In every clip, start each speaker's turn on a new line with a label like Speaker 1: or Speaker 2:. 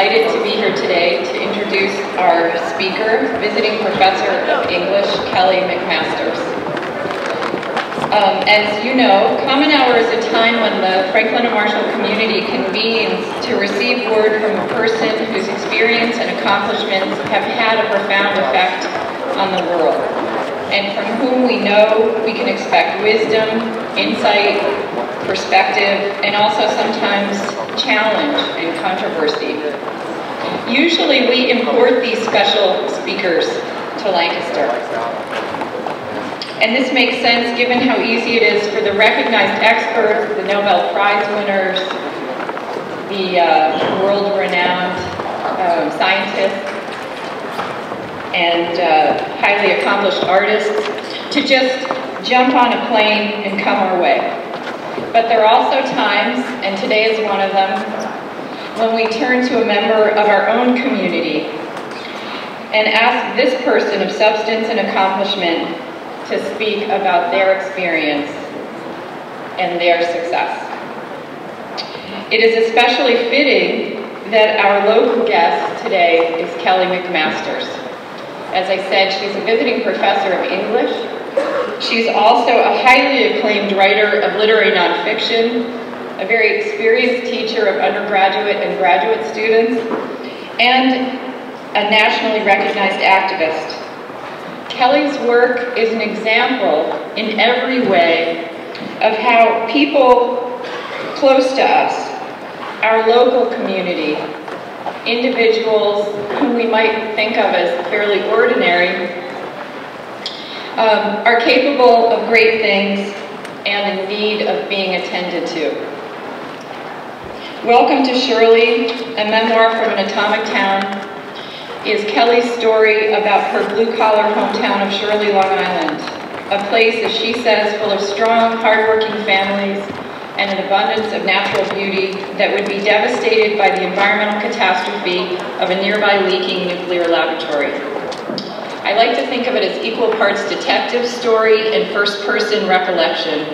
Speaker 1: Delighted to be here today to introduce our speaker, visiting professor of English, Kelly McMasters. Um, as you know, Common Hour is a time when the Franklin and Marshall community convenes to receive word from a person whose experience and accomplishments have had a profound effect on the world, and from whom we know we can expect wisdom, insight, perspective, and also sometimes challenge and controversy. Usually we import these special speakers to Lancaster. And this makes sense given how easy it is for the recognized experts, the Nobel Prize winners, the uh, world-renowned um, scientists, and uh, highly accomplished artists to just jump on a plane and come our way. But there are also times, and today is one of them, when we turn to a member of our own community and ask this person of substance and accomplishment to speak about their experience and their success. It is especially fitting that our local guest today is Kelly McMasters. As I said, she's a visiting professor of English She's also a highly acclaimed writer of literary nonfiction, a very experienced teacher of undergraduate and graduate students, and a nationally recognized activist. Kelly's work is an example in every way of how people close to us, our local community, individuals whom we might think of as fairly ordinary, um, are capable of great things and in need of being attended to. Welcome to Shirley, a memoir from an atomic town, is Kelly's story about her blue-collar hometown of Shirley, Long Island, a place, as she says, full of strong, hardworking families and an abundance of natural beauty that would be devastated by the environmental catastrophe of a nearby leaking nuclear laboratory. I like to think of it as equal parts detective story and first-person recollection.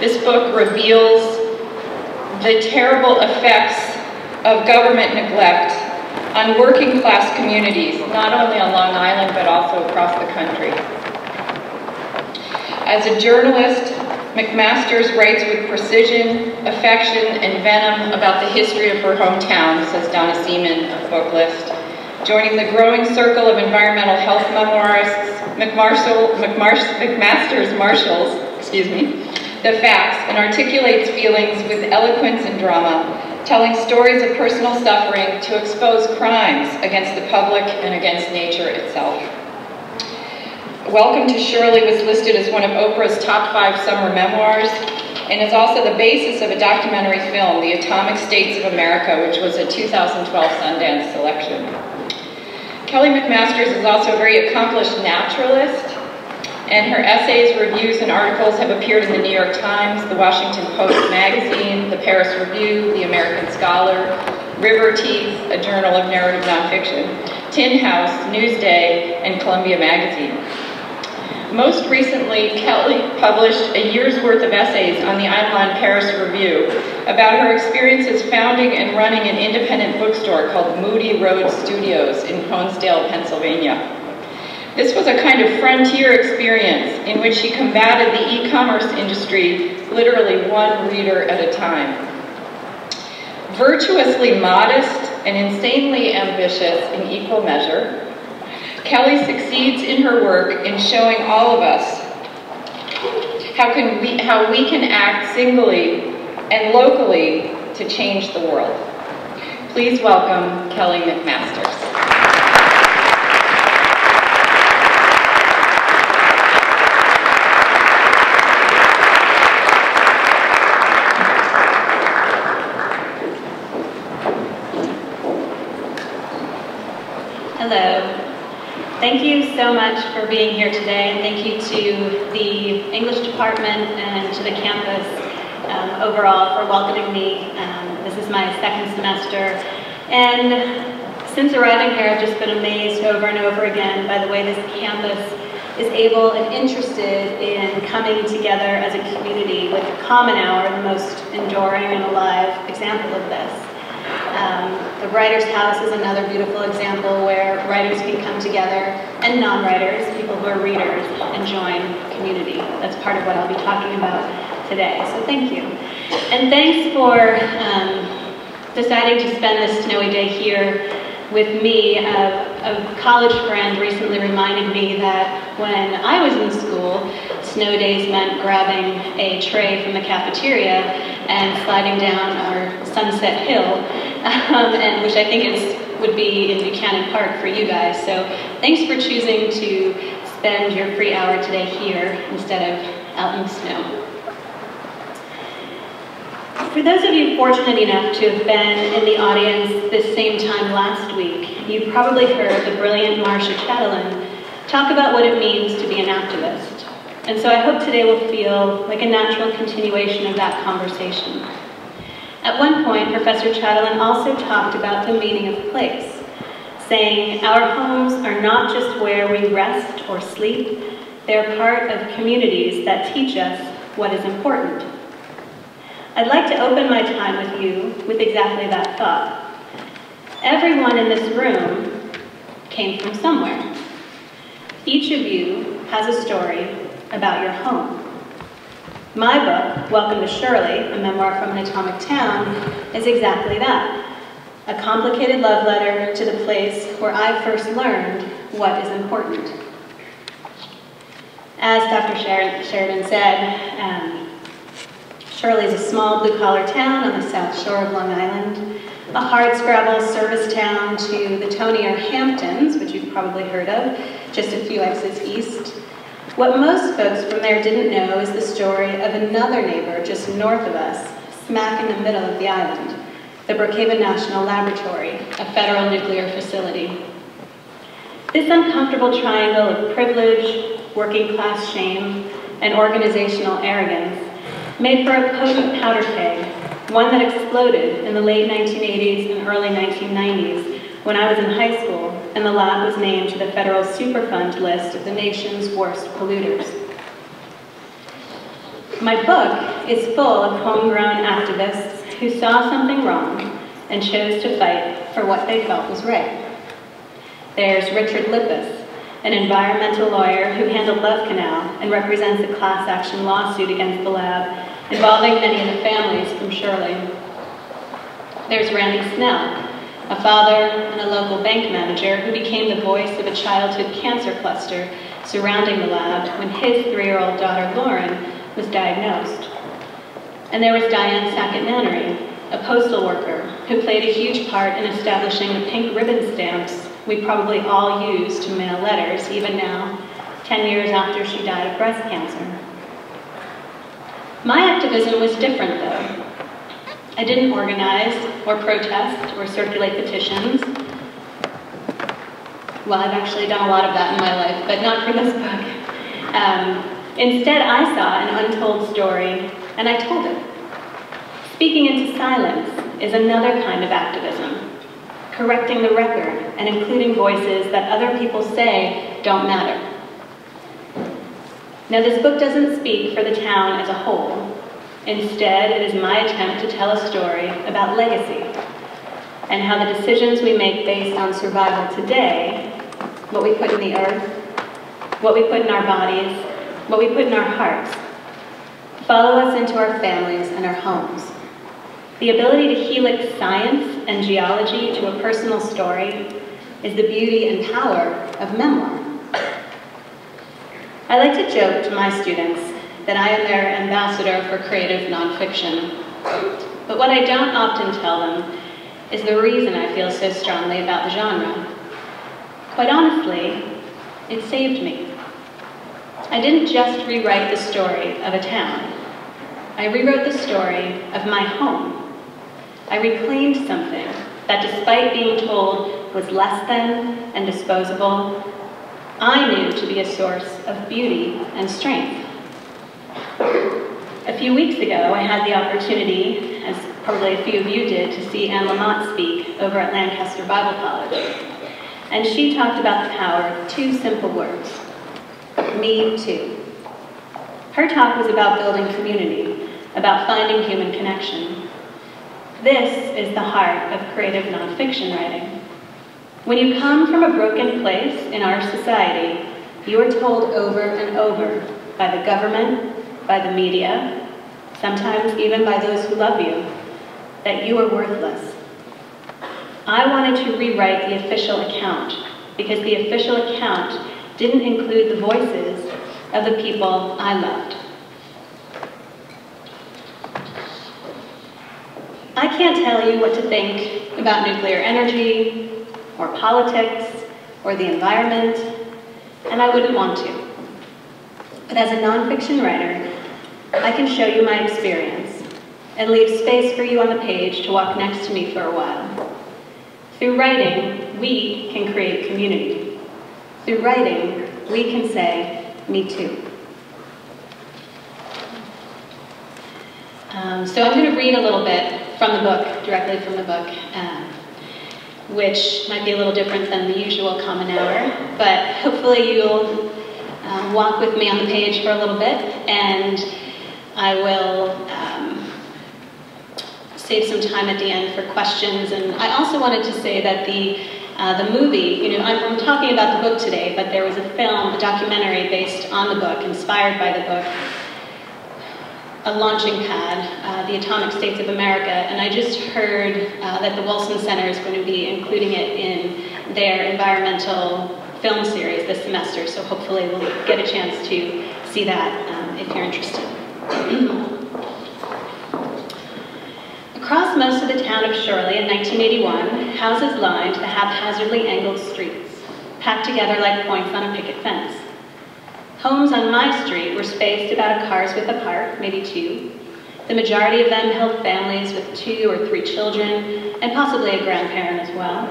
Speaker 1: This book reveals the terrible effects of government neglect on working class communities, not only on Long Island, but also across the country. As a journalist, McMasters writes with precision, affection, and venom about the history of her hometown, says Donna Seaman of Booklist joining the growing circle of environmental health memoirists, McMarshall, McMasters marshals, excuse me, the facts and articulates feelings with eloquence and drama, telling stories of personal suffering to expose crimes against the public and against nature itself. Welcome to Shirley was listed as one of Oprah's top five summer memoirs and is also the basis of a documentary film, The Atomic States of America, which was a 2012 Sundance selection. Kelly McMasters is also a very accomplished naturalist, and her essays, reviews, and articles have appeared in the New York Times, the Washington Post magazine, the Paris Review, the American Scholar, River Teeth, a journal of narrative nonfiction, Tin House, Newsday, and Columbia Magazine. Most recently, Kelly published a year's worth of essays on the Online Paris Review about her experiences founding and running an independent bookstore called Moody Road Studios in Honesdale, Pennsylvania. This was a kind of frontier experience in which she combated the e-commerce industry literally one reader at a time. Virtuously modest and insanely ambitious in equal measure, Kelly succeeds in her work in showing all of us how, can we, how we can act singly and locally to change the world. Please welcome Kelly McMasters.
Speaker 2: Thank you so much for being here today, and thank you to the English department and to the campus um, overall for welcoming me. Um, this is my second semester, and since arriving here, I've just been amazed over and over again by the way this campus is able and interested in coming together as a community with Common Hour, the most enduring and alive example of this. Um, The Writer's House is another beautiful example where writers can come together and non-writers, people who are readers, and join community. That's part of what I'll be talking about today, so thank you. And thanks for um, deciding to spend this snowy day here with me. A, a college friend recently reminded me that when I was in school, snow days meant grabbing a tray from the cafeteria and sliding down our Sunset Hill, um, and which I think is would be in Buchanan Park for you guys. So thanks for choosing to spend your free hour today here instead of out in the snow. For those of you fortunate enough to have been in the audience this same time last week, you probably heard the brilliant Marcia Chatelain talk about what it means to be an activist. And so I hope today will feel like a natural continuation of that conversation. At one point, Professor Chatelain also talked about the meaning of place, saying our homes are not just where we rest or sleep, they're part of communities that teach us what is important. I'd like to open my time with you with exactly that thought. Everyone in this room came from somewhere. Each of you has a story about your home. My book, Welcome to Shirley, a memoir from an atomic town, is exactly that. A complicated love letter to the place where I first learned what is important. As Dr. Sheridan said, um, Shirley is a small blue-collar town on the south shore of Long Island, a hardscrabble service town to the Tonier Hamptons, which you've probably heard of, just a few exits east. What most folks from there didn't know is the story of another neighbor just north of us, smack in the middle of the island, the Brookhaven National Laboratory, a federal nuclear facility. This uncomfortable triangle of privilege, working class shame, and organizational arrogance made for a potent powder keg, one that exploded in the late 1980s and early 1990s when I was in high school and the lab was named to the federal Superfund list of the nation's worst polluters. My book is full of homegrown activists who saw something wrong and chose to fight for what they felt was right. There's Richard Lippes, an environmental lawyer who handled Love Canal and represents a class action lawsuit against the lab involving many of the families from Shirley. There's Randy Snell, a father and a local bank manager who became the voice of a childhood cancer cluster surrounding the lab when his three-year-old daughter Lauren was diagnosed. And there was Diane Sackett Nannery, a postal worker who played a huge part in establishing the pink ribbon stamps we probably all use to mail letters, even now, 10 years after she died of breast cancer. My activism was different, though. I didn't organize or protest or circulate petitions. Well, I've actually done a lot of that in my life, but not for this book. Um, instead, I saw an untold story, and I told it. Speaking into silence is another kind of activism correcting the record, and including voices that other people say don't matter. Now, this book doesn't speak for the town as a whole. Instead, it is my attempt to tell a story about legacy and how the decisions we make based on survival today, what we put in the earth, what we put in our bodies, what we put in our hearts, follow us into our families and our homes. The ability to helix science and geology to a personal story is the beauty and power of memoir. I like to joke to my students that I am their ambassador for creative nonfiction. But what I don't often tell them is the reason I feel so strongly about the genre. Quite honestly, it saved me. I didn't just rewrite the story of a town. I rewrote the story of my home I reclaimed something that despite being told was less than and disposable, I knew to be a source of beauty and strength. A few weeks ago, I had the opportunity, as probably a few of you did, to see Anne Lamott speak over at Lancaster Bible College. And she talked about the power of two simple words, me too. Her talk was about building community, about finding human connection. This is the heart of creative nonfiction writing. When you come from a broken place in our society, you are told over and over by the government, by the media, sometimes even by those who love you, that you are worthless. I wanted to rewrite the official account because the official account didn't include the voices of the people I loved. I can't tell you what to think about nuclear energy, or politics, or the environment, and I wouldn't want to. But as a nonfiction writer, I can show you my experience and leave space for you on the page to walk next to me for a while. Through writing, we can create community. Through writing, we can say, me too. Um, so I'm going to read a little bit from the book, directly from the book, um, which might be a little different than the usual common hour, but hopefully you'll um, walk with me on the page for a little bit, and I will um, save some time at the end for questions. And I also wanted to say that the uh, the movie, you know, I'm, I'm, talking about the book today, but there was a film, a documentary based on the book, inspired by the book, a launching pad, uh, the Atomic States of America, and I just heard uh, that the Wilson Center is going to be including it in their environmental film series this semester, so hopefully we'll get a chance to see that um, if you're interested. Across most of the town of Shirley in 1981, houses lined the haphazardly angled streets, packed together like points on a picket fence. Homes on my street were spaced about a car's width apart, maybe two. The majority of them held families with two or three children, and possibly a grandparent as well.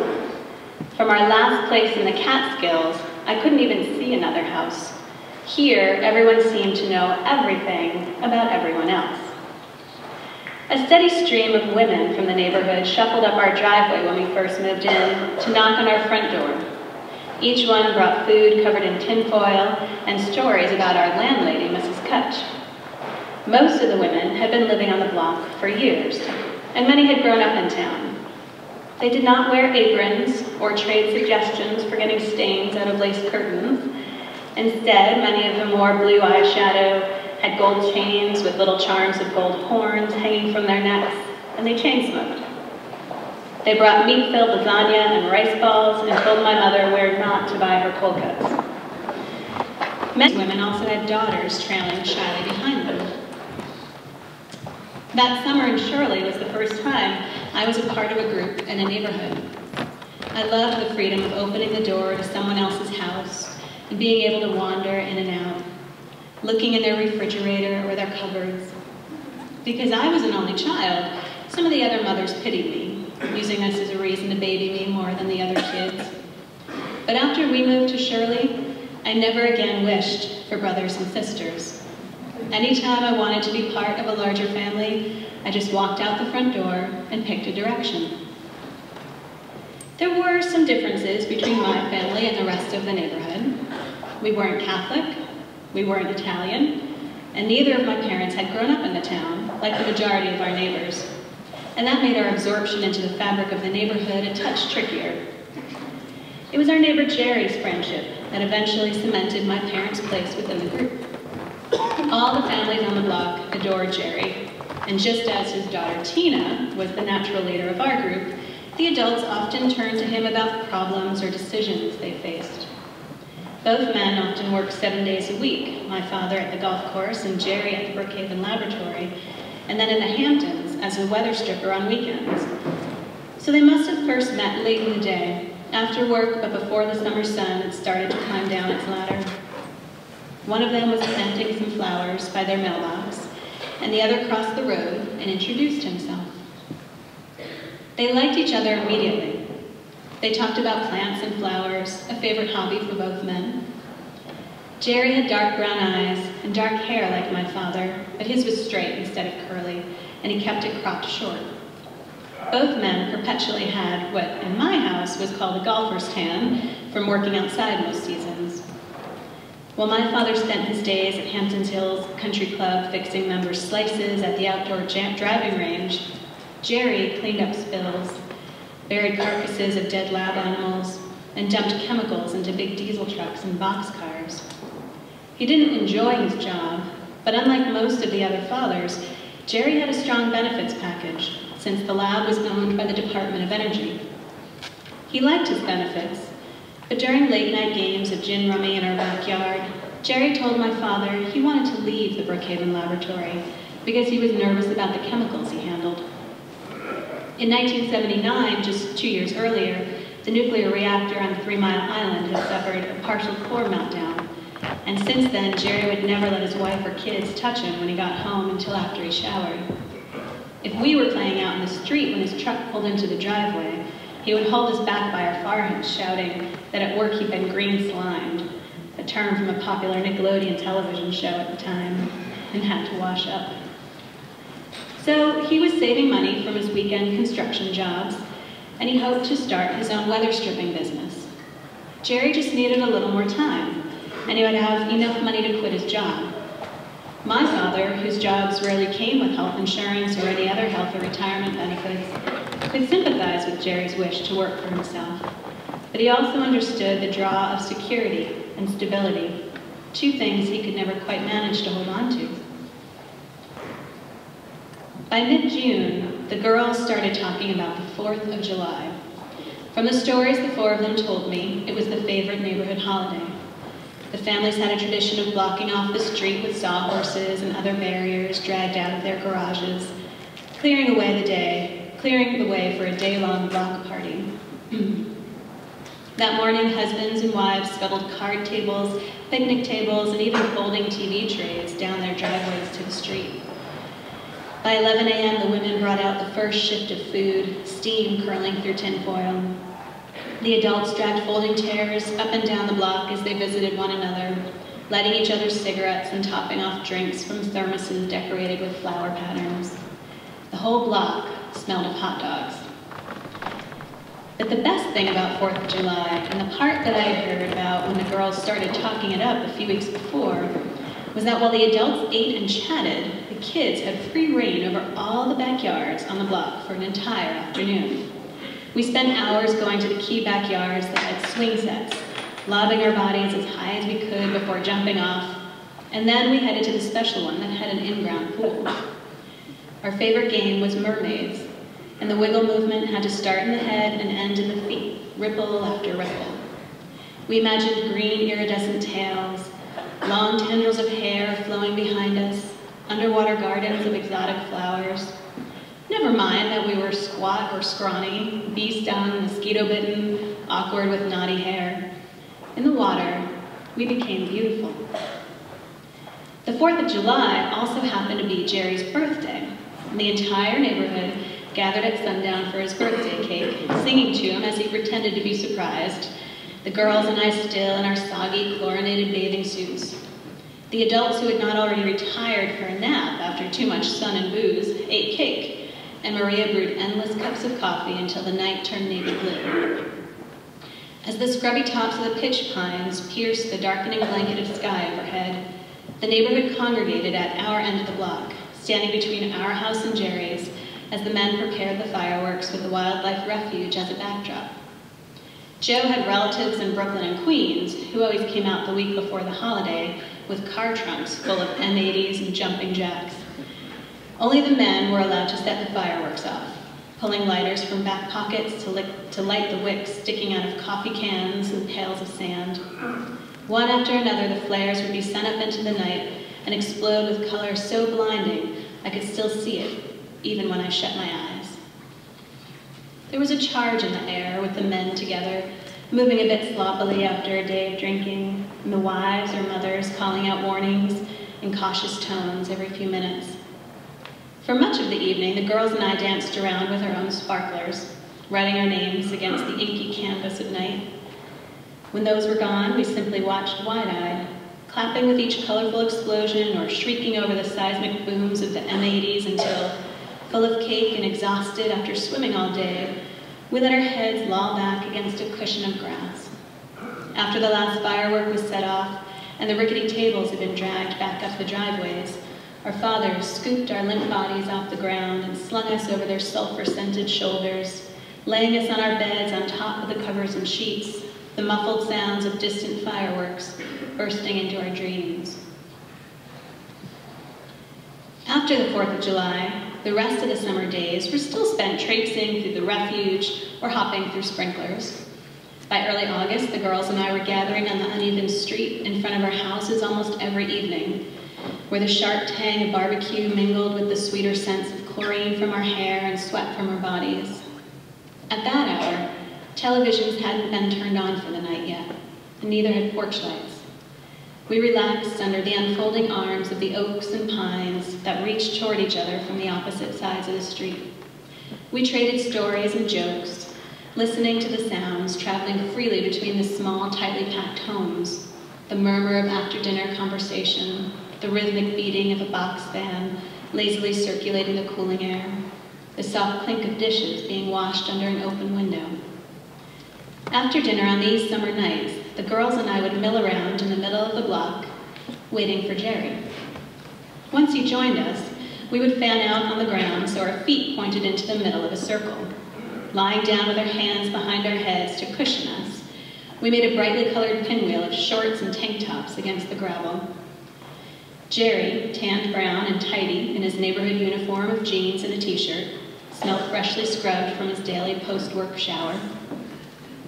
Speaker 2: From our last place in the Catskills, I couldn't even see another house. Here, everyone seemed to know everything about everyone else. A steady stream of women from the neighborhood shuffled up our driveway when we first moved in to knock on our front door. Each one brought food covered in tinfoil and stories about our landlady, Mrs. Kutch. Most of the women had been living on the block for years, and many had grown up in town. They did not wear aprons or trade suggestions for getting stains out of lace curtains. Instead, many of them wore blue eyeshadow, had gold chains with little charms of gold horns hanging from their necks, and they chain smoked. They brought meat-filled lasagna and rice balls and told my mother where not to buy her cuts. Many women also had daughters trailing shyly behind them. That summer in Shirley was the first time I was a part of a group in a neighborhood. I loved the freedom of opening the door to someone else's house being able to wander in and out, looking in their refrigerator or their cupboards. Because I was an only child, some of the other mothers pitied me using us as a reason to baby me more than the other kids. But after we moved to Shirley, I never again wished for brothers and sisters. Anytime I wanted to be part of a larger family, I just walked out the front door and picked a direction. There were some differences between my family and the rest of the neighborhood. We weren't Catholic, we weren't Italian, and neither of my parents had grown up in the town, like the majority of our neighbors and that made our absorption into the fabric of the neighborhood a touch trickier. It was our neighbor Jerry's friendship that eventually cemented my parents' place within the group. All the families on the block adored Jerry, and just as his daughter Tina was the natural leader of our group, the adults often turned to him about problems or decisions they faced. Both men often worked seven days a week, my father at the golf course and Jerry at the Brookhaven Laboratory, and then in the Hamptons as a weather stripper on weekends. So they must have first met late in the day, after work but before the summer sun had started to climb down its ladder. One of them was planting some flowers by their mailbox, and the other crossed the road and introduced himself. They liked each other immediately. They talked about plants and flowers, a favorite hobby for both men. Jerry had dark brown eyes and dark hair like my father, but his was straight instead of curly, and he kept it cropped short. Both men perpetually had what in my house was called a golfer's tan from working outside most seasons. While my father spent his days at Hamptons Hills Country Club fixing members' slices at the outdoor driving range, Jerry cleaned up spills, buried carcasses of dead lab animals, and dumped chemicals into big diesel trucks and boxcars. He didn't enjoy his job, but unlike most of the other fathers, Jerry had a strong benefits package since the lab was owned by the Department of Energy. He liked his benefits, but during late night games of gin rummy in our backyard, Jerry told my father he wanted to leave the Brookhaven laboratory because he was nervous about the chemicals he handled. In 1979, just two years earlier, the nuclear reactor on Three Mile Island had suffered a partial core meltdown. And since then, Jerry would never let his wife or kids touch him when he got home until after he showered. If we were playing out in the street when his truck pulled into the driveway, he would hold us back by our foreheads, shouting that at work he'd been green slimed, a term from a popular Nickelodeon television show at the time, and had to wash up. So he was saving money from his weekend construction jobs, and he hoped to start his own weather stripping business. Jerry just needed a little more time, and he would have enough money to quit his job. My father, whose jobs rarely came with health insurance or any other health or retirement benefits, could sympathize with Jerry's wish to work for himself. But he also understood the draw of security and stability, two things he could never quite manage to hold on to. By mid-June, the girls started talking about the 4th of July. From the stories the four of them told me, it was the favorite neighborhood holiday. The families had a tradition of blocking off the street with sawhorses and other barriers dragged out of their garages, clearing away the day, clearing the way for a day-long block party. that morning, husbands and wives scuttled card tables, picnic tables, and even folding TV trays down their driveways to the street. By 11 a.m., the women brought out the first shift of food, steam curling through tinfoil. The adults dragged folding chairs up and down the block as they visited one another, lighting each other's cigarettes and topping off drinks from thermoses decorated with flower patterns. The whole block smelled of hot dogs. But the best thing about 4th of July, and the part that I had heard about when the girls started talking it up a few weeks before, was that while the adults ate and chatted, kids had free rein over all the backyards on the block for an entire afternoon. We spent hours going to the key backyards that had swing sets, lobbing our bodies as high as we could before jumping off, and then we headed to the special one that had an in-ground pool. Our favorite game was mermaids, and the wiggle movement had to start in the head and end in the feet, ripple after ripple. We imagined green iridescent tails, long tendrils of hair flowing behind us, underwater gardens of exotic flowers. Never mind that we were squat or scrawny, bee-stung, mosquito-bitten, awkward with knotty hair. In the water, we became beautiful. The 4th of July also happened to be Jerry's birthday. The entire neighborhood gathered at sundown for his birthday cake, singing to him as he pretended to be surprised, the girls and I still in our soggy, chlorinated bathing suits. The adults who had not already retired for a nap after too much sun and booze ate cake, and Maria brewed endless cups of coffee until the night turned navy blue. As the scrubby tops of the pitch pines pierced the darkening blanket of sky overhead, the neighborhood congregated at our end of the block, standing between our house and Jerry's, as the men prepared the fireworks with the wildlife refuge as a backdrop. Joe had relatives in Brooklyn and Queens who always came out the week before the holiday with car trunks full of M80s and jumping jacks. Only the men were allowed to set the fireworks off, pulling lighters from back pockets to, lick, to light the wicks sticking out of coffee cans and pails of sand. One after another, the flares would be sent up into the night and explode with color so blinding I could still see it, even when I shut my eyes. There was a charge in the air with the men together, moving a bit sloppily after a day of drinking, and the wives or mothers calling out warnings in cautious tones every few minutes. For much of the evening, the girls and I danced around with our own sparklers, writing our names against the inky canvas at night. When those were gone, we simply watched wide-eyed, clapping with each colorful explosion or shrieking over the seismic booms of the M80s until full of cake and exhausted after swimming all day, we let our heads loll back against a cushion of grass. After the last firework was set off and the rickety tables had been dragged back up the driveways, Our fathers scooped our limp bodies off the ground and slung us over their sulfur-scented shoulders, laying us on our beds on top of the covers and sheets, the muffled sounds of distant fireworks bursting into our dreams. After the 4th of July, the rest of the summer days were still spent traipsing through the refuge or hopping through sprinklers. By early August, the girls and I were gathering on the uneven street in front of our houses almost every evening, where the sharp tang of barbecue mingled with the sweeter scents of chlorine from our hair and sweat from our bodies. At that hour, televisions hadn't been turned on for the night yet, and neither had porch lights. We relaxed under the unfolding arms of the oaks and pines that reached toward each other from the opposite sides of the street. We traded stories and jokes, listening to the sounds traveling freely between the small, tightly packed homes, the murmur of after-dinner conversation, the rhythmic beating of a box fan lazily circulating the cooling air, the soft clink of dishes being washed under an open window. After dinner on these summer nights, the girls and I would mill around in the middle of the block, waiting for Jerry. Once he joined us, we would fan out on the ground so our feet pointed into the middle of a circle. Lying down with our hands behind our heads to cushion us, we made a brightly colored pinwheel of shorts and tank tops against the gravel. Jerry, tanned brown and tidy in his neighborhood uniform of jeans and a t-shirt, smelled freshly scrubbed from his daily post-work shower.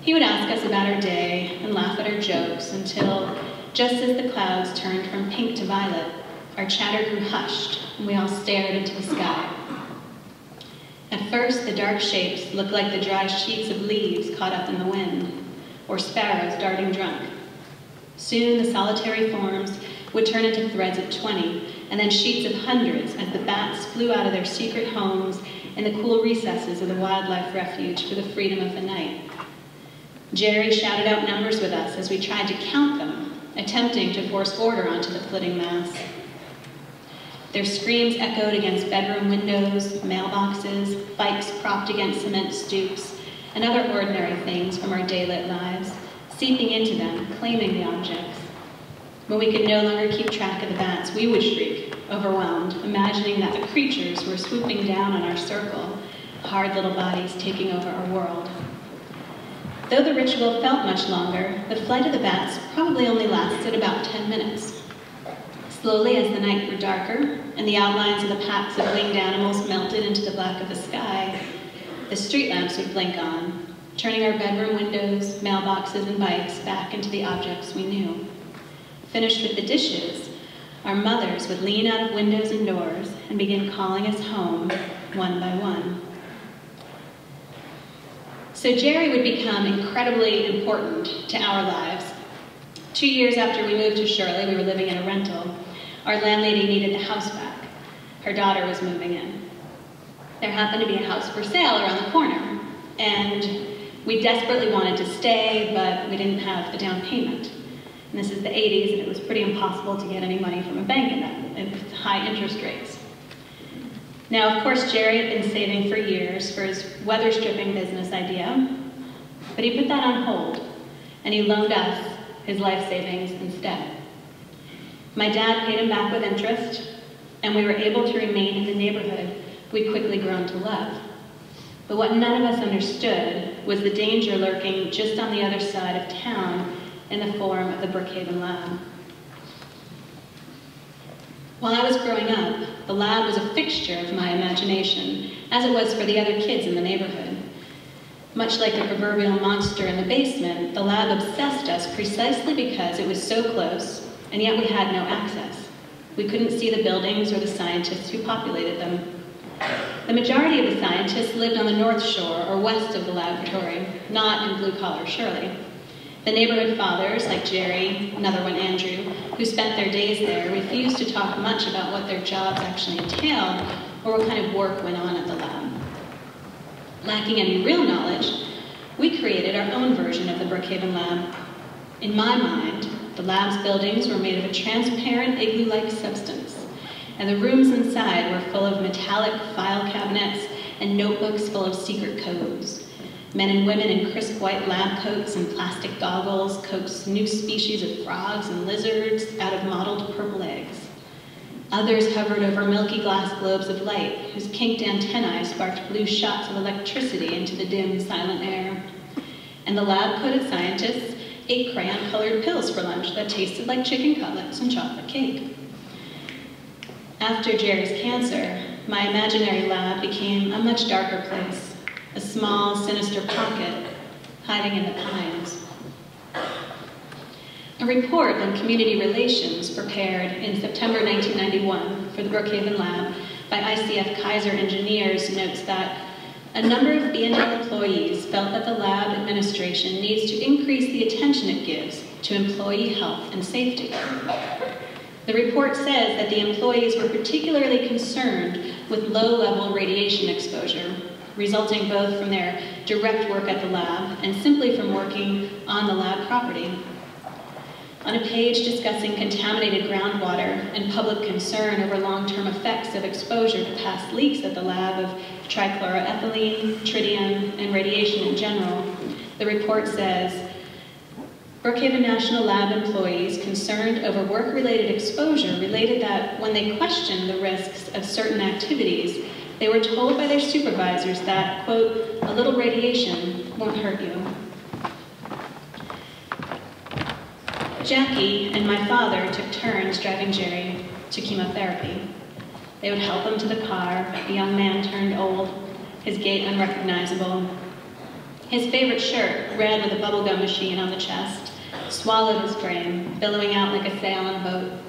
Speaker 2: He would ask us about our day and laugh at our jokes until, just as the clouds turned from pink to violet, our chatter grew hushed and we all stared into the sky. At first, the dark shapes looked like the dry sheets of leaves caught up in the wind, or sparrows darting drunk. Soon, the solitary forms would turn into threads of 20, and then sheets of hundreds as the bats flew out of their secret homes in the cool recesses of the wildlife refuge for the freedom of the night. Jerry shouted out numbers with us as we tried to count them, attempting to force order onto the flitting mass. Their screams echoed against bedroom windows, mailboxes, bikes propped against cement stoops, and other ordinary things from our daylit lives, seeping into them, claiming the objects. When we could no longer keep track of the bats, we would shriek, overwhelmed, imagining that the creatures were swooping down on our circle, hard little bodies taking over our world. Though the ritual felt much longer, the flight of the bats probably only lasted about 10 minutes. Slowly, as the night grew darker and the outlines of the packs of winged animals melted into the black of the sky, the street lamps would blink on, turning our bedroom windows, mailboxes, and bikes back into the objects we knew. Finished with the dishes, our mothers would lean out of windows and doors and begin calling us home one by one. So Jerry would become incredibly important to our lives. Two years after we moved to Shirley, we were living in a rental. Our landlady needed the house back. Her daughter was moving in. There happened to be a house for sale around the corner, and we desperately wanted to stay, but we didn't have the down payment. And this is the 80s, and it was pretty impossible to get any money from a bank at that, high interest rates. Now, of course, Jerry had been saving for years for his weather stripping business idea, but he put that on hold, and he loaned us his life savings instead. My dad paid him back with interest, and we were able to remain in the neighborhood we'd quickly grown to love. But what none of us understood was the danger lurking just on the other side of town in the form of the Brookhaven Lab. While I was growing up, the lab was a fixture of my imagination, as it was for the other kids in the neighborhood. Much like the proverbial monster in the basement, the lab obsessed us precisely because it was so close, and yet we had no access. We couldn't see the buildings or the scientists who populated them. The majority of the scientists lived on the North Shore or west of the laboratory, not in blue-collar Shirley. The neighborhood fathers, like Jerry, another one Andrew, who spent their days there, refused to talk much about what their jobs actually entailed or what kind of work went on at the lab. Lacking any real knowledge, we created our own version of the Brookhaven Lab. In my mind, the lab's buildings were made of a transparent igloo-like substance, and the rooms inside were full of metallic file cabinets and notebooks full of secret codes. Men and women in crisp white lab coats and plastic goggles coaxed new species of frogs and lizards out of mottled purple eggs. Others hovered over milky glass globes of light, whose kinked antennae sparked blue shots of electricity into the dim, silent air. And the lab-coated scientists ate crayon-colored pills for lunch that tasted like chicken cutlets and chocolate cake. After Jerry's cancer, my imaginary lab became a much darker place, a small, sinister pocket hiding in the pines. A report on community relations prepared in September 1991 for the Brookhaven Lab by ICF Kaiser engineers notes that a number of BNL employees felt that the lab administration needs to increase the attention it gives to employee health and safety. The report says that the employees were particularly concerned with low-level radiation exposure, resulting both from their direct work at the lab and simply from working on the lab property. On a page discussing contaminated groundwater and public concern over long-term effects of exposure to past leaks at the lab of trichloroethylene, tritium, and radiation in general, the report says, Brookhaven National Lab employees concerned over work-related exposure related that when they questioned the risks of certain activities, they were told by their supervisors that, quote, a little radiation won't hurt you. Jackie and my father took turns driving Jerry to chemotherapy. They would help him to the car. The young man turned old, his gait unrecognizable. His favorite shirt, red with a bubblegum machine on the chest, swallowed his frame, billowing out like a sail on a boat.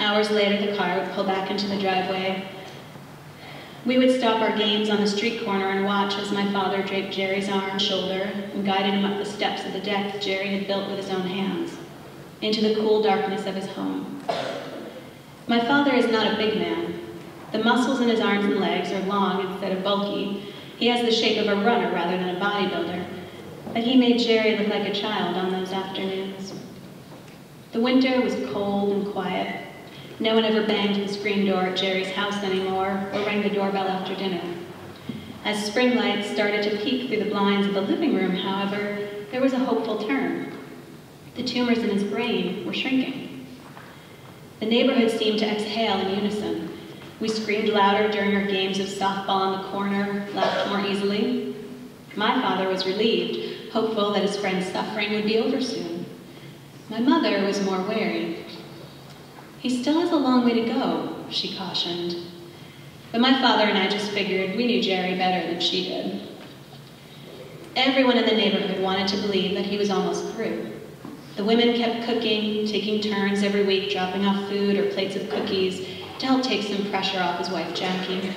Speaker 2: Hours later, the car would pull back into the driveway. We would stop our games on the street corner and watch as my father draped Jerry's arm and shoulder and guided him up the steps of the deck Jerry had built with his own hands into the cool darkness of his home. My father is not a big man. The muscles in his arms and legs are long instead of bulky. He has the shape of a runner rather than a bodybuilder. But he made Jerry look like a child on those afternoons. The winter was cold and quiet. No one ever banged the screen door at Jerry's house anymore or rang the doorbell after dinner. As spring lights started to peek through the blinds of the living room, however, there was a hopeful turn. The tumors in his brain were shrinking. The neighborhood seemed to exhale in unison. We screamed louder during our games of softball in the corner, laughed more easily. My father was relieved, hopeful that his friend's suffering would be over soon. My mother was more wary. He still has a long way to go, she cautioned. But my father and I just figured we knew Jerry better than she did. Everyone in the neighborhood wanted to believe that he was almost through. The women kept cooking, taking turns every week, dropping off food or plates of cookies to help take some pressure off his wife, Jackie.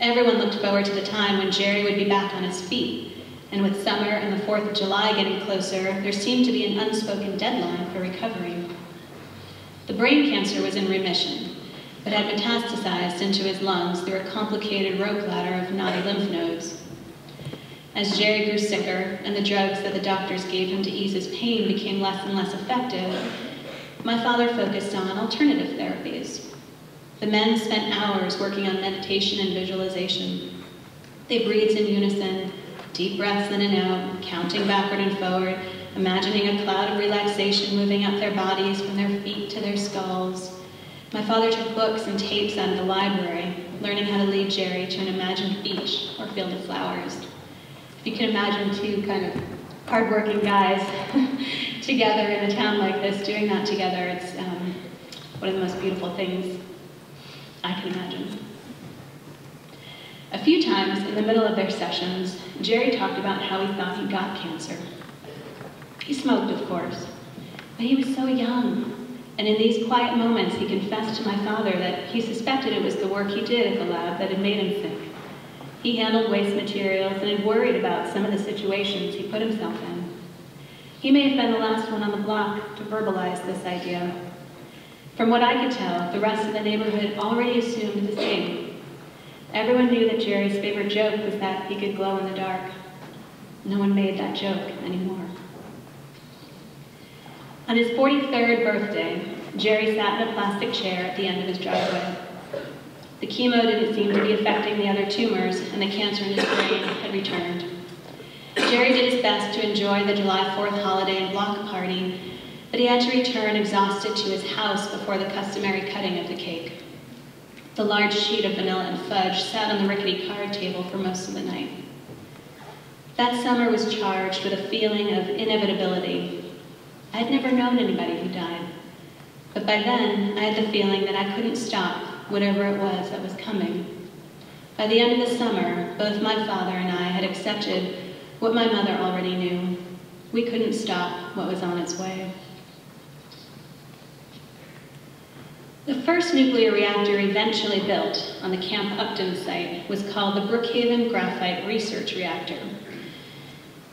Speaker 2: Everyone looked forward to the time when Jerry would be back on his feet, and with summer and the 4th of July getting closer, there seemed to be an unspoken deadline for recovery. The brain cancer was in remission, but had metastasized into his lungs through a complicated rope ladder of knotty lymph nodes. As Jerry grew sicker and the drugs that the doctors gave him to ease his pain became less and less effective, my father focused on alternative therapies. The men spent hours working on meditation and visualization. They breathed in unison, deep breaths in and out, counting backward and forward, imagining a cloud of relaxation moving up their bodies from their feet to their skulls. My father took books and tapes out of the library, learning how to lead Jerry to an imagined beach or field of flowers If you can imagine two kind of hardworking guys together in a town like this doing that together, it's um, one of the most beautiful things I can imagine. A few times in the middle of their sessions, Jerry talked about how he thought he got cancer. He smoked, of course, but he was so young. And in these quiet moments, he confessed to my father that he suspected it was the work he did at the lab that had made him sick. He handled waste materials and had worried about some of the situations he put himself in. He may have been the last one on the block to verbalize this idea. From what I could tell, the rest of the neighborhood already assumed the same. Everyone knew that Jerry's favorite joke was that he could glow in the dark. No one made that joke anymore. On his 43rd birthday, Jerry sat in a plastic chair at the end of his driveway. The chemo didn't seem to be affecting the other tumors, and the cancer in his brain had returned. Jerry did his best to enjoy the July 4th holiday and block party, but he had to return exhausted to his house before the customary cutting of the cake. The large sheet of vanilla and fudge sat on the rickety card table for most of the night. That summer was charged with a feeling of inevitability. I'd never known anybody who died, but by then I had the feeling that I couldn't stop whatever it was that was coming. By the end of the summer, both my father and I had accepted what my mother already knew. We couldn't stop what was on its way. The first nuclear reactor eventually built on the Camp Upton site was called the Brookhaven Graphite Research Reactor.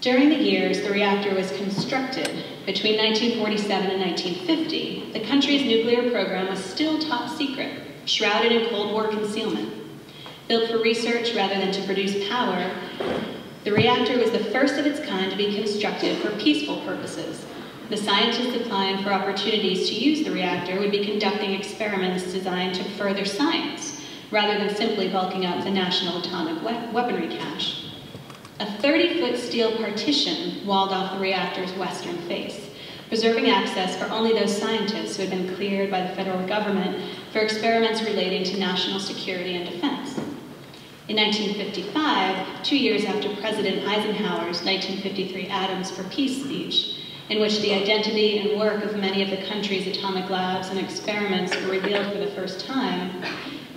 Speaker 2: During the years the reactor was constructed, between 1947 and 1950, the country's nuclear program was still top secret, shrouded in Cold War concealment. Built for research rather than to produce power, the reactor was the first of its kind to be constructed for peaceful purposes. The scientists applying for opportunities to use the reactor would be conducting experiments designed to further science, rather than simply bulking up the national atomic we weaponry cache. A 30-foot steel partition walled off the reactor's western face, preserving access for only those scientists who had been cleared by the federal government for experiments relating to national security and defense. In 1955, two years after President Eisenhower's 1953 Atoms for Peace speech, in which the identity and work of many of the country's atomic labs and experiments were revealed for the first time,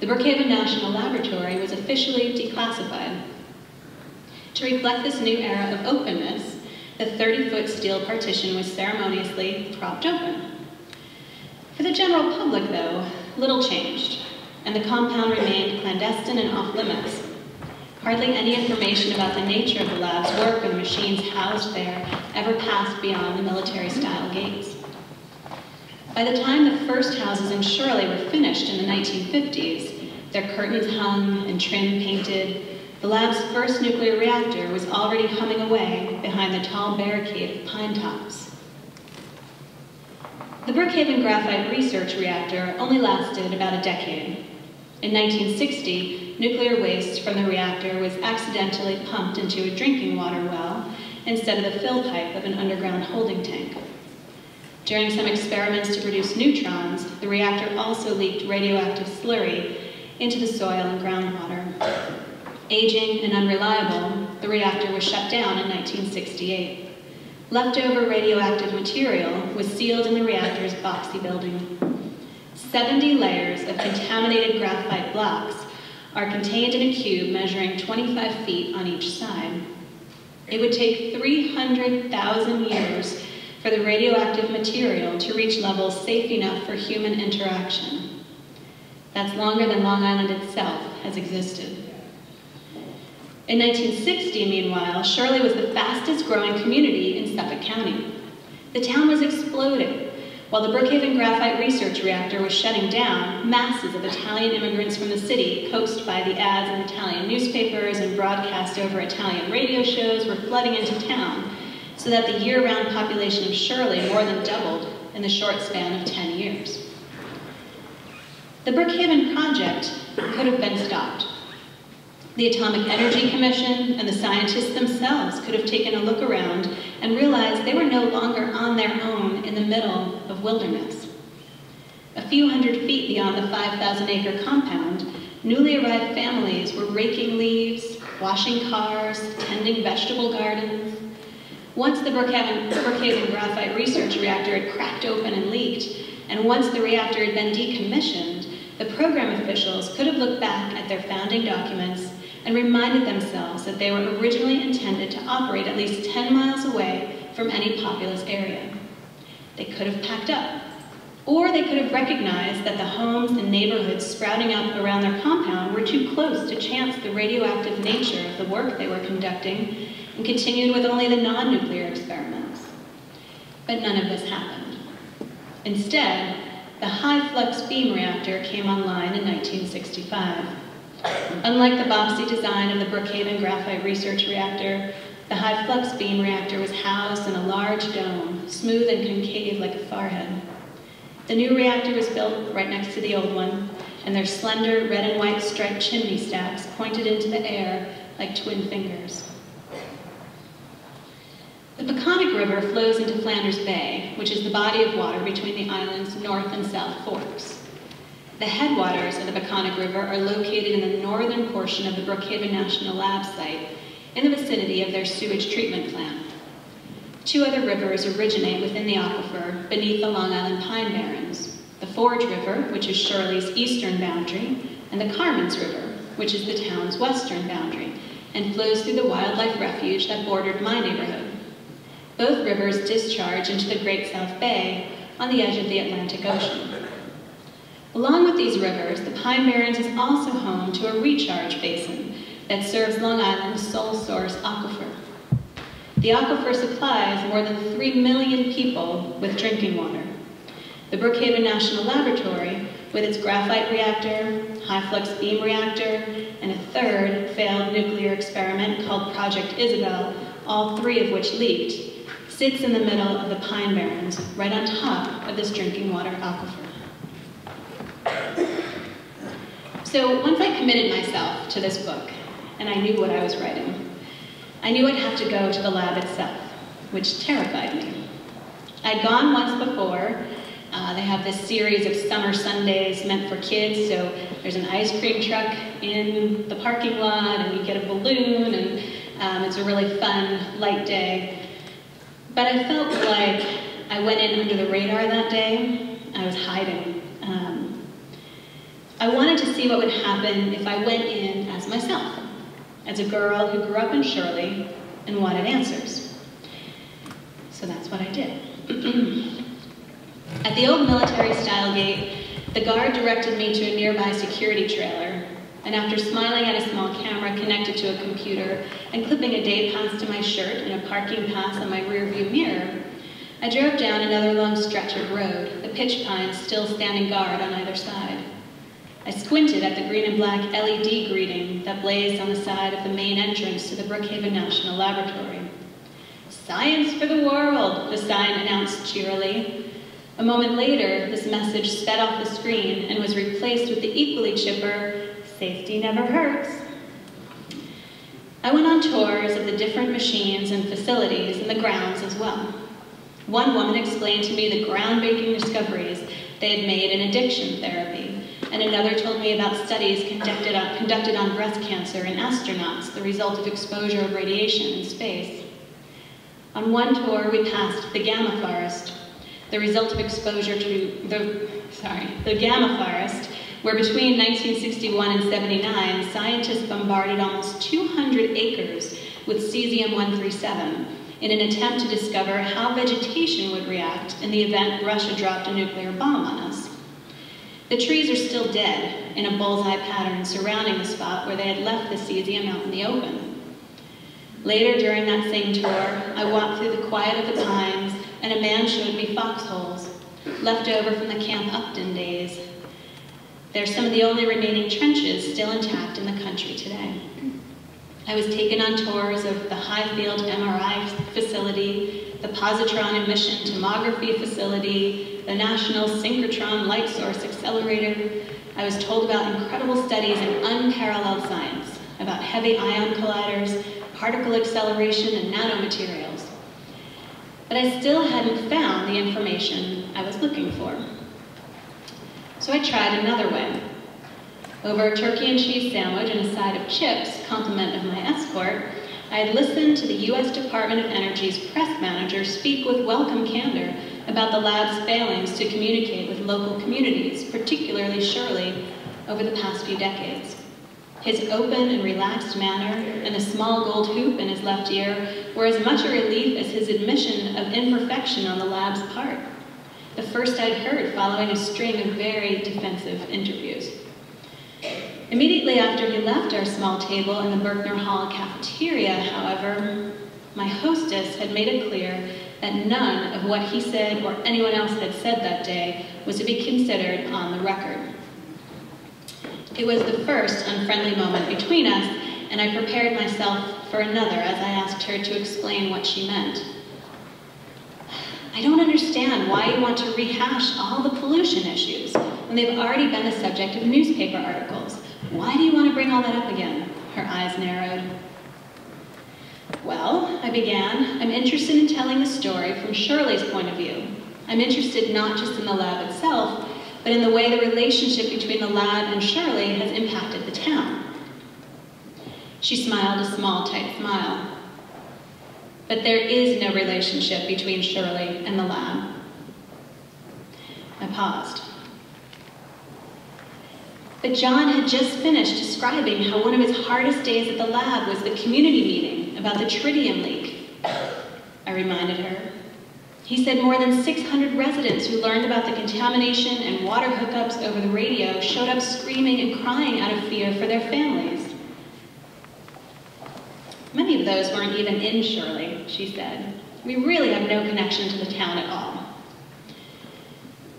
Speaker 2: the Brookhaven National Laboratory was officially declassified to reflect this new era of openness, the 30-foot steel partition was ceremoniously propped open. For the general public, though, little changed, and the compound remained clandestine and off-limits. Hardly any information about the nature of the lab's work or the machines housed there ever passed beyond the military-style gates. By the time the first houses in Shirley were finished in the 1950s, their curtains hung and trim painted, the lab's first nuclear reactor was already humming away behind the tall barricade of pine tops. The Brookhaven Graphite Research Reactor only lasted about a decade. In 1960, nuclear waste from the reactor was accidentally pumped into a drinking water well instead of the fill pipe of an underground holding tank. During some experiments to produce neutrons, the reactor also leaked radioactive slurry into the soil and groundwater. Aging and unreliable, the reactor was shut down in 1968. Leftover radioactive material was sealed in the reactor's boxy building. 70 layers of contaminated graphite blocks are contained in a cube measuring 25 feet on each side. It would take 300,000 years for the radioactive material to reach levels safe enough for human interaction. That's longer than Long Island itself has existed. In 1960, meanwhile, Shirley was the fastest growing community in Suffolk County. The town was exploding. While the Brookhaven Graphite Research Reactor was shutting down, masses of Italian immigrants from the city, coaxed by the ads in Italian newspapers and broadcast over Italian radio shows, were flooding into town, so that the year-round population of Shirley more than doubled in the short span of 10 years. The Brookhaven project could have been stopped. The Atomic Energy Commission and the scientists themselves could have taken a look around and realized they were no longer on their own in the middle of wilderness. A few hundred feet beyond the 5,000 acre compound, newly arrived families were raking leaves, washing cars, tending vegetable gardens. Once the Brookhaven, Brookhaven Graphite Research Reactor had cracked open and leaked, and once the reactor had been decommissioned, the program officials could have looked back at their founding documents and reminded themselves that they were originally intended to operate at least 10 miles away from any populous area. They could have packed up, or they could have recognized that the homes and neighborhoods sprouting up around their compound were too close to chance the radioactive nature of the work they were conducting and continued with only the non-nuclear experiments. But none of this happened. Instead, the high-flux beam reactor came online in 1965. Unlike the boxy design of the Brookhaven Graphite Research Reactor, the high flux beam reactor was housed in a large dome, smooth and concave like a forehead. The new reactor was built right next to the old one, and their slender red and white striped chimney stacks pointed into the air like twin fingers. The Peconic River flows into Flanders Bay, which is the body of water between the island's North and South Forks. The headwaters of the Peconic River are located in the northern portion of the Brookhaven National Lab site in the vicinity of their sewage treatment plant. Two other rivers originate within the aquifer beneath the Long Island Pine Barrens, the Forge River, which is Shirley's eastern boundary, and the Carmens River, which is the town's western boundary, and flows through the wildlife refuge that bordered my neighborhood. Both rivers discharge into the Great South Bay on the edge of the Atlantic Ocean. Along with these rivers, the Pine Barrens is also home to a recharge basin that serves Long Island's sole source aquifer. The aquifer supplies more than 3 million people with drinking water. The Brookhaven National Laboratory, with its graphite reactor, high-flux beam reactor, and a third failed nuclear experiment called Project ISABELLE, all three of which leaked, sits in the middle of the Pine Barrens, right on top of this drinking water aquifer. So once I committed myself to this book, and I knew what I was writing, I knew I'd have to go to the lab itself, which terrified me. I'd gone once before. Uh, they have this series of summer Sundays meant for kids, so there's an ice cream truck in the parking lot, and you get a balloon, and um, it's a really fun, light day. But I felt like I went in under the radar that day. I was hiding. Um, I wanted to see what would happen if I went in as myself, as a girl who grew up in Shirley and wanted answers. So that's what I did. At the old military-style gate, the guard directed me to a nearby security trailer, and after smiling at a small camera connected to a computer and clipping a day pass to my shirt and a parking pass on my rearview mirror, I drove down another long stretch of road, the pitch pines still standing guard on either side. I squinted at the green and black LED greeting that blazed on the side of the main entrance to the Brookhaven National Laboratory. Science for the world, the sign announced cheerily. A moment later, this message sped off the screen and was replaced with the equally chipper, safety never hurts. I went on tours of the different machines and facilities and the grounds as well. One woman explained to me the groundbreaking discoveries they had made in addiction therapy and another told me about studies conducted on, conducted on breast cancer in astronauts, the result of exposure of radiation in space. On one tour, we passed the Gamma Forest, the result of exposure to the, sorry, the Gamma Forest, where between 1961 and 79, scientists bombarded almost 200 acres with cesium-137 in an attempt to discover how vegetation would react in the event Russia dropped a nuclear bomb on us. The trees are still dead in a bullseye pattern surrounding the spot where they had left the cesium out in the open. Later during that same tour, I walked through the quiet of the pines and a man showed me foxholes, left over from the Camp Upton days. They're some of the only remaining trenches still intact in the country today. I was taken on tours of the Highfield MRI facility, the positron emission tomography facility, the National Synchrotron Light Source Accelerator, I was told about incredible studies in unparalleled science, about heavy ion colliders, particle acceleration, and nanomaterials. But I still hadn't found the information I was looking for. So I tried another way. Over a turkey and cheese sandwich and a side of chips, compliment of my escort, I had listened to the U.S. Department of Energy's press manager speak with welcome candor about the lab's failings to communicate with local communities, particularly Shirley, over the past few decades. His open and relaxed manner and the small gold hoop in his left ear were as much a relief as his admission of imperfection on the lab's part. The first I'd heard following a string of very defensive interviews. Immediately after he left our small table in the Berkner Hall cafeteria, however, my hostess had made it clear that none of what he said or anyone else had said that day was to be considered on the record. It was the first unfriendly moment between us, and I prepared myself for another as I asked her to explain what she meant. I don't understand why you want to rehash all the pollution issues when they've already been the subject of newspaper articles. Why do you want to bring all that up again? Her eyes narrowed. Well, I began, I'm interested in telling the story from Shirley's point of view. I'm interested not just in the lab itself, but in the way the relationship between the lab and Shirley has impacted the town. She smiled a small, tight smile. But there is no relationship between Shirley and the lab. I paused. But John had just finished describing how one of his hardest days at the lab was the community meeting about the tritium leak. I reminded her. He said more than 600 residents who learned about the contamination and water hookups over the radio showed up screaming and crying out of fear for their families. Many of those weren't even in Shirley, she said. We really have no connection to the town at all.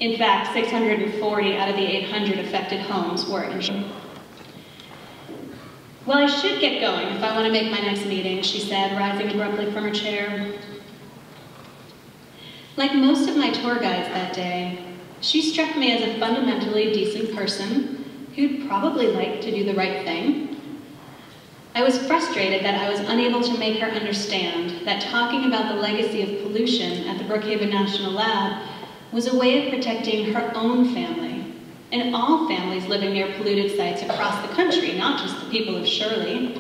Speaker 2: In fact, 640 out of the 800 affected homes were in Shirley. Well, I should get going if I want to make my next meeting, she said, rising abruptly from her chair. Like most of my tour guides that day, she struck me as a fundamentally decent person who'd probably like to do the right thing I was frustrated that I was unable to make her understand that talking about the legacy of pollution at the Brookhaven National Lab was a way of protecting her own family. And all families living near polluted sites across the country, not just the people of Shirley.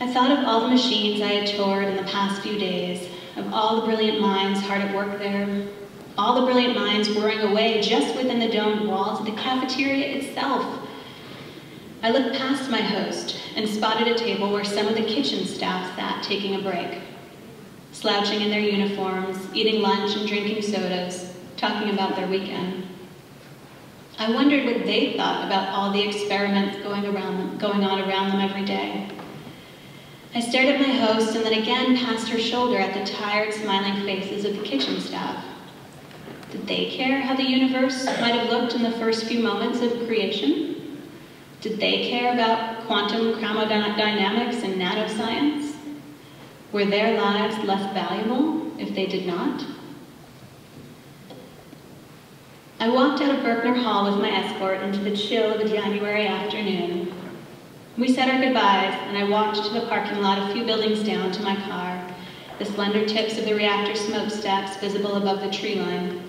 Speaker 2: I thought of all the machines I had toured in the past few days, of all the brilliant minds hard at work there, all the brilliant minds whirring away just within the domed walls of the cafeteria itself, I looked past my host and spotted a table where some of the kitchen staff sat taking a break, slouching in their uniforms, eating lunch and drinking sodas, talking about their weekend. I wondered what they thought about all the experiments going, around them, going on around them every day. I stared at my host and then again past her shoulder at the tired, smiling faces of the kitchen staff. Did they care how the universe might have looked in the first few moments of creation? Did they care about quantum chromodynamics and nanoscience? Were their lives less valuable if they did not? I walked out of Berkner Hall with my escort into the chill of a January afternoon. We said our goodbyes, and I walked to the parking lot a few buildings down to my car, the slender tips of the reactor smokestacks visible above the tree line.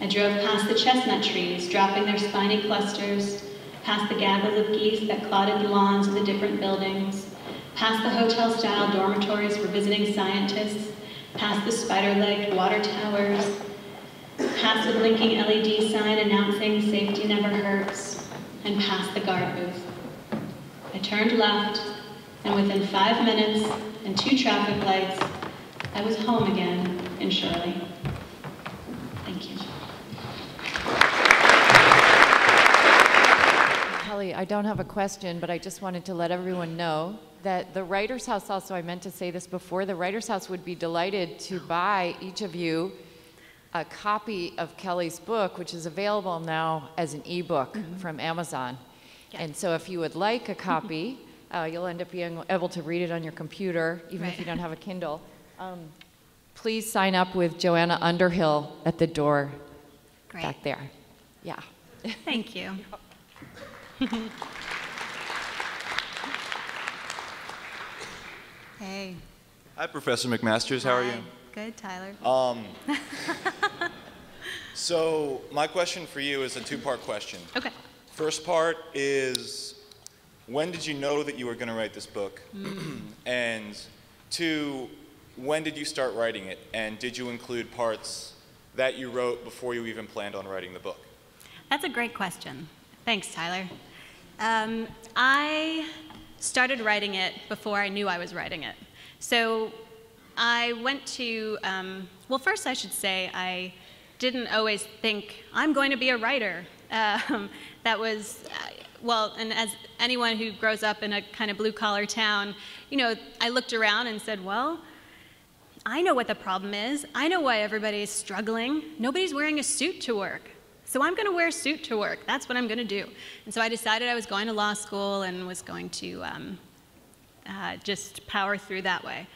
Speaker 2: I drove past the chestnut trees, dropping their spiny clusters, past the gaggle of geese that clotted the lawns of the different buildings, past the hotel-style dormitories for visiting scientists, past the spider-legged water towers, past the blinking LED sign announcing safety never hurts, and past the guard booth. I turned left, and within five minutes and two traffic lights, I was home again in Shirley. Thank you.
Speaker 3: Kelly, I don't have a question, but I just wanted to let everyone know that the Writers House also, I meant to say this before, the Writers House would be delighted to buy each of you a copy of Kelly's book, which is available now as an ebook mm -hmm. from Amazon. Yeah. And so if you would like a copy, uh, you'll end up being able to read it on your computer, even right. if you don't have a Kindle. Um, please sign up with Joanna Underhill at the door Great. back there. Yeah.
Speaker 2: Thank you.
Speaker 4: hey. Hi, Professor McMasters. How
Speaker 2: Hi.
Speaker 4: are you?
Speaker 2: Good, Tyler.
Speaker 4: Um, so my question for you is a two-part question.
Speaker 2: Okay.
Speaker 4: First part is, when did you know that you were going to write this book?
Speaker 2: Mm.
Speaker 4: and two, when did you start writing it? And did you include parts that you wrote before you even planned on writing the book?
Speaker 2: That's a great question. Thanks, Tyler. Um, I started writing it before I knew I was writing it. So I went to, um, well, first I should say I didn't always think, I'm going to be a writer. Um, that was, uh, well, and as anyone who grows up in a kind of blue collar town, you know, I looked around and said, well, I know what the problem is. I know why everybody is struggling. Nobody's wearing a suit to work. So I'm going to wear a suit to work. That's what I'm going to do. And so I decided I was going to law school and was going to um, uh, just power through that way.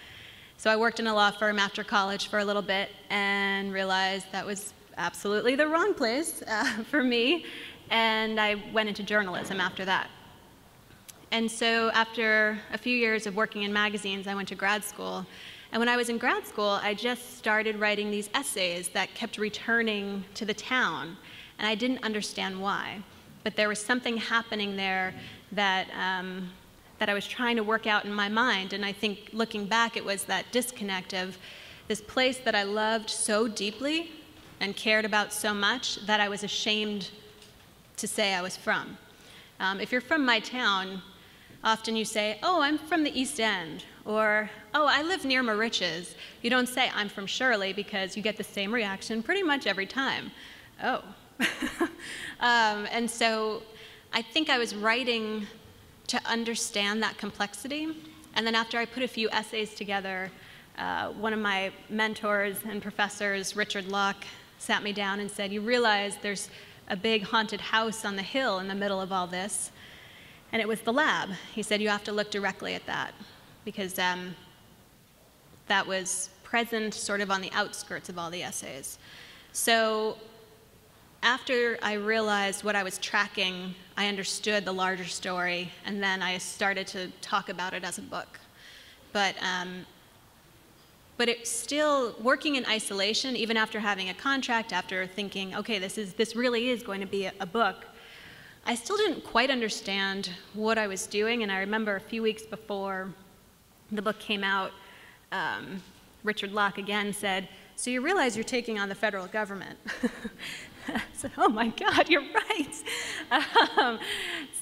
Speaker 2: So I worked in a law firm after college for a little bit and realized that was absolutely the wrong place uh, for me. And I went into journalism after that. And so after a few years of working in magazines, I went to grad school. And when I was in grad school, I just started writing these essays that kept returning to the town. And I didn't understand why. But there was something happening there that, um, that I was trying to work out in my mind. And I think looking back, it was that disconnect of this place that I loved so deeply and cared about so much that I was ashamed to say I was from. Um, if you're from my town, often you say, Oh, I'm from the East End, or Oh, I live near Moriches. You don't say, I'm from Shirley, because you get the same reaction pretty much every time. Oh. um, and so I think I was writing to understand that complexity. And then after I put a few essays together, uh, one of my mentors and professors, Richard Locke, sat me down and said, You realize there's a big haunted house on the hill in the middle of all this. And it was the lab. He said, You have to look directly at that because um, that was present sort of on the outskirts of all the essays. So after I realized what I was tracking, I understood the larger story, and then I started to talk about it as a book. But um, but it's still working in isolation, even after having a contract, after thinking, okay, this, is, this really is going to be a, a book. I still didn't quite understand what I was doing, and I remember a few weeks before the book came out, um, Richard Locke again said, So you realize you're taking on the federal government. I said, Oh my God, you're right. Um,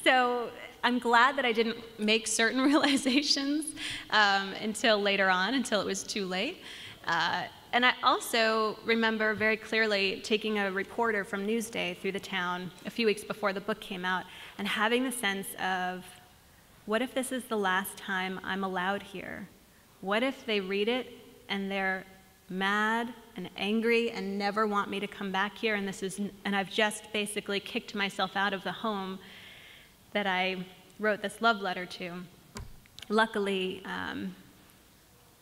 Speaker 2: so I'm glad that I didn't make certain realizations um, until later on, until it was too late. Uh, and I also remember very clearly taking a reporter from Newsday through the town a few weeks before the book came out and having the sense of what if this is the last time I'm allowed here? What if they read it and they're mad and angry and never want me to come back here and this is and I've just basically kicked myself out of the home that I wrote this love letter to. Luckily, um,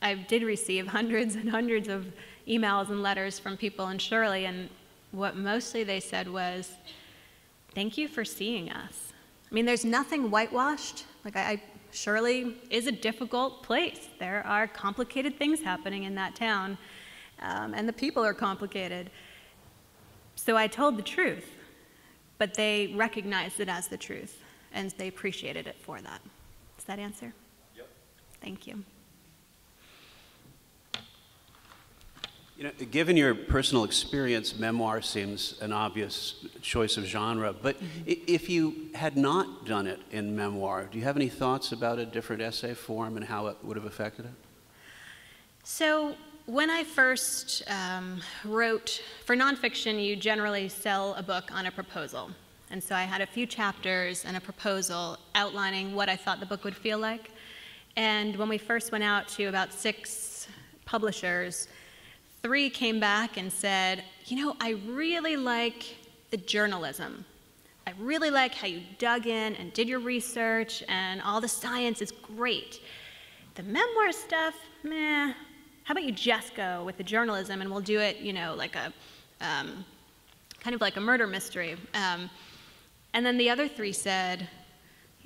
Speaker 2: I did receive hundreds and hundreds of emails and letters from people in Shirley, and what mostly they said was, Thank you for seeing us. I mean, there's nothing whitewashed. Like, I, I Shirley is a difficult place. There are complicated things happening in that town, um, and the people are complicated. So I told the truth, but they recognized it as the truth and they appreciated it for that. Does that answer?
Speaker 4: Yep.
Speaker 2: Thank you.
Speaker 5: You know, given your personal experience, memoir seems an obvious choice of genre. But mm-hmm. if you had not done it in memoir, do you have any thoughts about a different essay form and how it would have affected it?
Speaker 2: So, when I first um, wrote, for nonfiction, you generally sell a book on a proposal. And so I had a few chapters and a proposal outlining what I thought the book would feel like. And when we first went out to about six publishers, three came back and said, You know, I really like the journalism. I really like how you dug in and did your research, and all the science is great. The memoir stuff, meh. How about you just go with the journalism and we'll do it, you know, like a um, kind of like a murder mystery. Um, and then the other three said,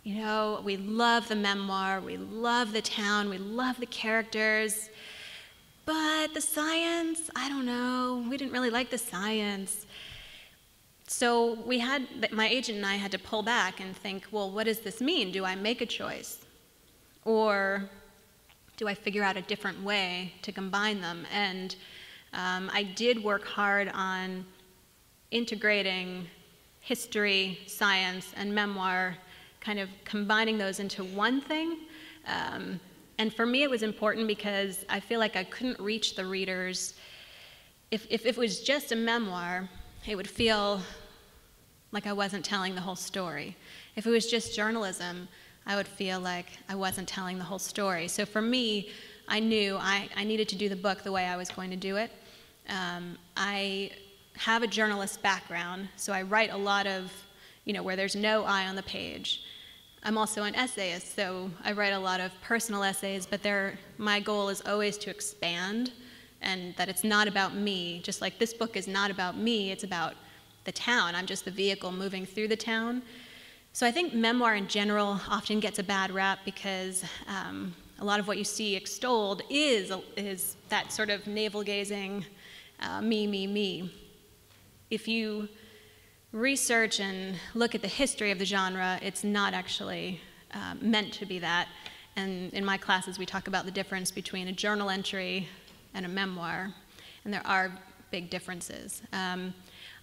Speaker 2: you know, we love the memoir, we love the town, we love the characters, but the science, I don't know, we didn't really like the science. So we had, my agent and I had to pull back and think, well, what does this mean? Do I make a choice? Or do I figure out a different way to combine them? And um, I did work hard on integrating history, science, and memoir, kind of combining those into one thing. Um, and for me, it was important because I feel like I couldn't reach the readers. If, if, if it was just a memoir, it would feel like I wasn't telling the whole story. If it was just journalism, I would feel like I wasn't telling the whole story. So for me, I knew I, I needed to do the book the way I was going to do it. Um, I have a journalist background, so I write a lot of, you know, where there's no I on the page. I'm also an essayist, so I write a lot of personal essays, but my goal is always to expand and that it's not about me. Just like this book is not about me, it's about the town. I'm just the vehicle moving through the town. So I think memoir in general often gets a bad rap because um, a lot of what you see extolled is, is that sort of navel gazing, uh, me, me, me. If you research and look at the history of the genre, it's not actually uh, meant to be that. And in my classes, we talk about the difference between a journal entry and a memoir, and there are big differences. Um,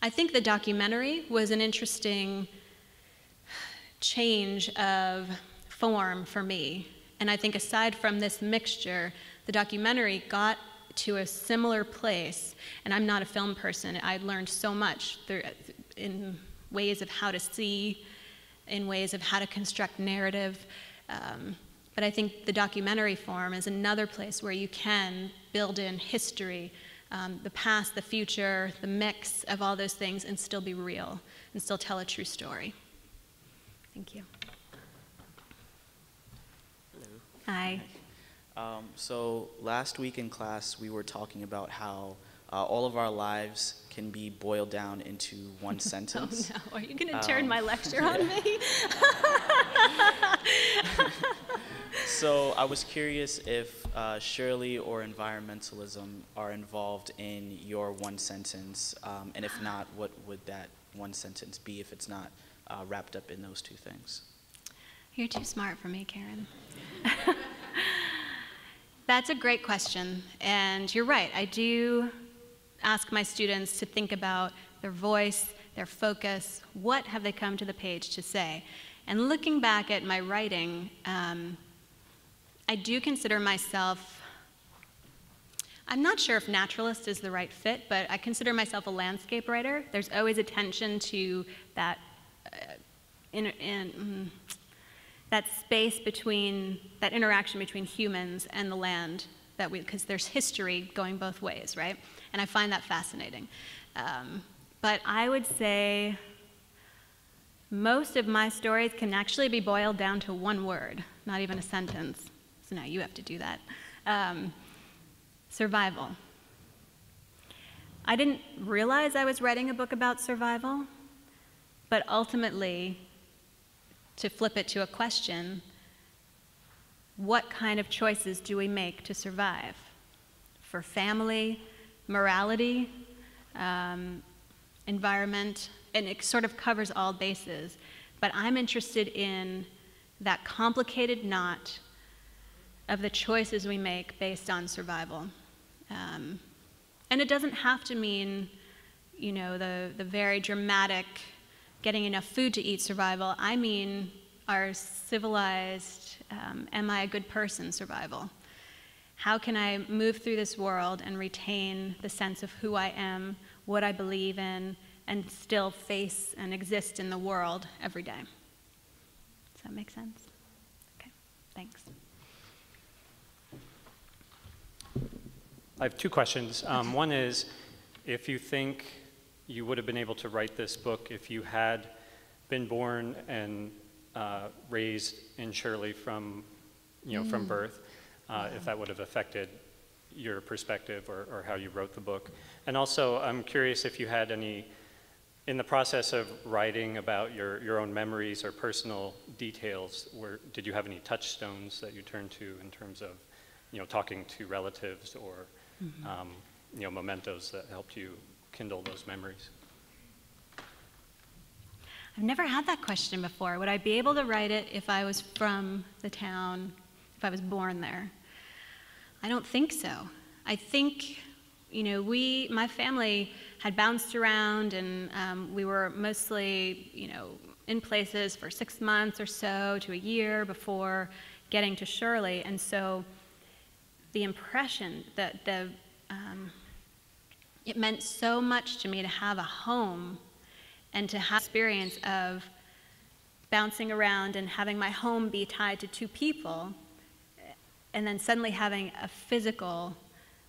Speaker 2: I think the documentary was an interesting change of form for me. And I think aside from this mixture, the documentary got to a similar place. And I'm not a film person. I learned so much through, in ways of how to see, in ways of how to construct narrative. Um, but I think the documentary form is another place where you can build in history, um, the past, the future, the mix of all those things, and still be real and still tell a true story. Thank you.
Speaker 6: Hello.
Speaker 2: Hi.
Speaker 6: Um, so last week in class, we were talking about how uh, all of our lives can be boiled down into one sentence.
Speaker 2: Oh no, are you going to turn
Speaker 6: Um,
Speaker 2: my lecture on me?
Speaker 6: so I was curious if uh, Shirley or environmentalism are involved in your one sentence, um, and if not, what would that one sentence be if it's not uh, wrapped up in those two things?
Speaker 2: You're too smart for me, Karen. That's a great question. And you're right. I do ask my students to think about their voice, their focus, what have they come to the page to say. And looking back at my writing, um, I do consider myself, I'm not sure if naturalist is the right fit, but I consider myself a landscape writer. There's always attention to that in, in, mm, that space between that interaction between humans and the land that we because there's history going both ways right? And i find that fascinating. Um, but i would say most of my stories can actually be boiled down to one word not even a sentence. So now you have to do that. Um, survival. I didn't realize i was writing a book about survival but ultimately to flip it to a question what kind of choices do we make to survive? For family, morality, um, environment, and it sort of covers all bases. But I'm interested in that complicated knot of the choices we make based on survival. Um, and it doesn't have to mean, you know, the, the very dramatic getting enough food to eat survival. I mean our civilized, um, am I a good person survival. How can I move through this world and retain the sense of who I am, what I believe in, and still face and exist in the world every day? Does that make sense? Okay, thanks.
Speaker 7: I have two questions. Um, one is if you think you would have been able to write this book if you had been born and uh, raised in Shirley from, you know, from birth, uh, if that would have affected your perspective or, or how you wrote the book. And also, I'm curious if you had any, in the process of writing about your, your own memories or personal details, where, did you have any touchstones that you turned to in terms of, you know, talking to relatives or, um, you know, mementos that helped you kindle those memories?
Speaker 2: I've never had that question before. Would I be able to write it if I was from the town, if I was born there? I don't think so. I think, you know, we, my family had bounced around and um, we were mostly, you know, in places for six months or so to a year before getting to Shirley. And so the impression that the, um, it meant so much to me to have a home and to have experience of bouncing around and having my home be tied to two people and then suddenly having a physical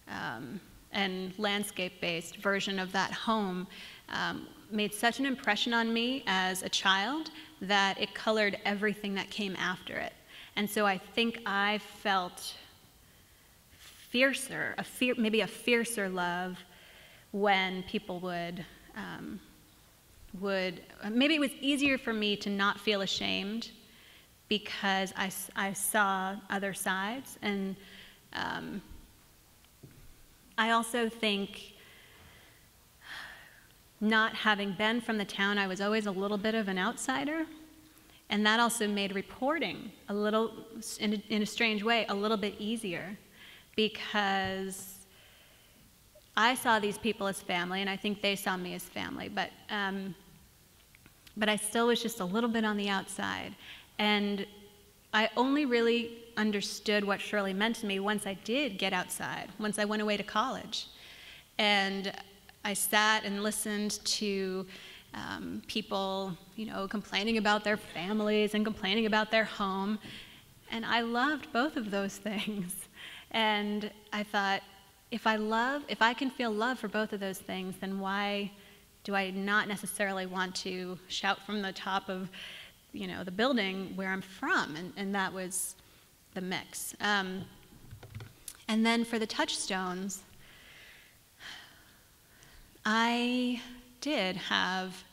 Speaker 2: um, and landscape-based version of that home um, made such an impression on me as a child that it colored everything that came after it. And so i think i felt fiercer a fear, maybe a fiercer love when people would um, would, maybe it was easier for me to not feel ashamed because I, I saw other sides. And um, I also think not having been from the town, I was always a little bit of an outsider. And that also made reporting a little, in a, in a strange way, a little bit easier because I saw these people as family, and I think they saw me as family, but, um, but I still was just a little bit on the outside. And I only really understood what Shirley meant to me once I did get outside, once I went away to college. And I sat and listened to um, people, you know, complaining about their families and complaining about their home. And I loved both of those things. And I thought, if I love, if I can feel love for both of those things, then why do I not necessarily want to shout from the top of, you know, the building where I'm from? And, and that was the mix. Um, and then for the touchstones, I did have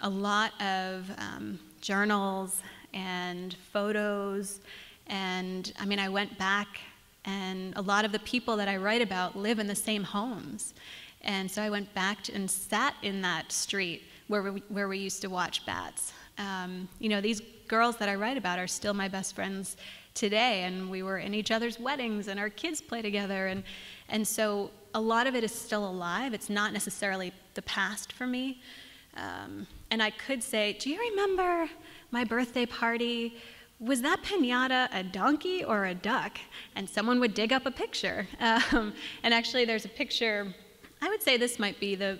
Speaker 2: a lot of um, journals and photos, and I mean, I went back, and a lot of the people that I write about live in the same homes. And so I went back and sat in that street where we, where we used to watch bats. Um, you know, these girls that I write about are still my best friends today, and we were in each other's weddings, and our kids play together. And, and so a lot of it is still alive. It's not necessarily the past for me. Um, and I could say, Do you remember my birthday party? Was that pinata a donkey or a duck? And someone would dig up a picture. Um, and actually, there's a picture, I would say this might be the,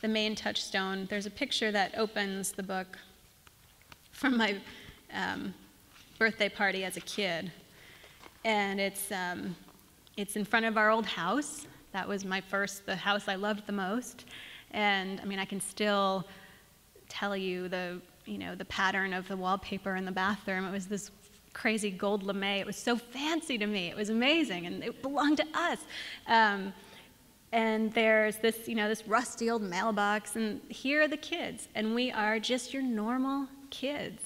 Speaker 2: the main touchstone. There's a picture that opens the book from my um, birthday party as a kid. And it's, um, it's in front of our old house. That was my first, the house I loved the most. And I mean, I can still tell you the, you know, the pattern of the wallpaper in the bathroom. It was this crazy gold lame. It was so fancy to me. It was amazing, and it belonged to us. Um, and there's this, you know, this rusty old mailbox, and here are the kids, and we are just your normal kids.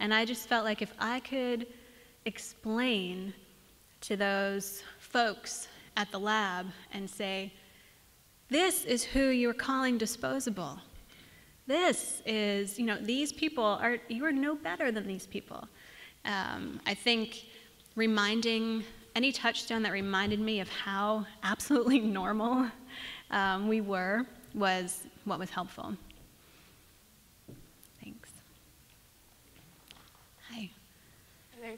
Speaker 2: And I just felt like if I could explain to those folks at the lab and say, This is who you're calling disposable. This is, you know, these people are, you are no better than these people. Um, I think reminding any touchstone that reminded me of how absolutely normal um, we were was what was helpful.